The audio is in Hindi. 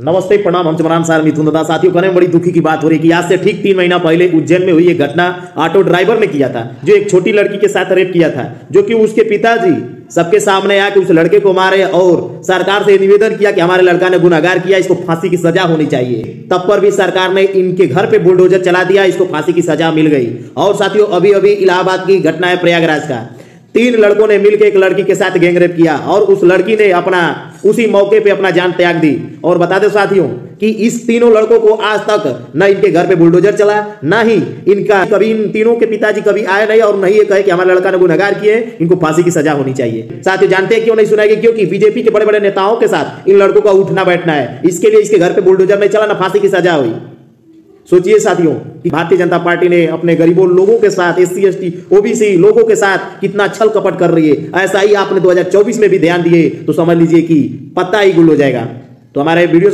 नमस्ते, प्रणाम। हम चमरान सार मिथुन दादा। साथियों कहने में बड़ी दुखी की बात हो रही है कि आज से ठीक तीन महीना पहले उज्जैन में हुई एक घटना ऑटो ड्राइवर ने किया था, जो एक छोटी लड़की के साथ रेप किया था, जो कि उसके पिताजी सबके सामने आके उस लड़के को मारे और सरकार से निवेदन किया कि हमारे लड़का ने गुनागार किया, इसको फांसी की सजा होनी चाहिए। तब पर भी सरकार ने इनके घर पे बुलडोजर चला दिया, इसको फांसी की सजा मिल गई। और साथियों अभी अभी इलाहाबाद की घटना है प्रयागराज का। तीन लड़कों ने मिलकर एक लड़की के साथ गैंगरेप किया और उस लड़की ने अपना, उसी मौके पे अपना जान त्याग दी। और बता दो साथियों कि इस तीनों लड़कों को आज तक न इनके घर पे बुलडोजर चला, न ही इनका कभी इन तीनों के पिताजी कभी आए नहीं और नहीं ये कहे कि हमारा लड़का ने गुनहगार किए, इनको फांसी की सजा होनी चाहिए। साथियों, जानते हैं क्यों नहीं सुनाएगी? क्योंकि बीजेपी के बड़े बड़े नेताओं के साथ इन लड़कों का उठना बैठना है। इसके लिए इसके घर पे बुलडोजर नहीं चला, ना फांसी की सजा हुई। सोचिए साथियों कि भारतीय जनता पार्टी ने अपने गरीबों लोगों के साथ S C S T OBC लोगों के साथ कितना छल कपट कर रही है। ऐसा ही आपने 2024 में भी ध्यान दिए तो समझ लीजिए कि पत्ता ही गुल हो जाएगा। तो हमारे वीडियो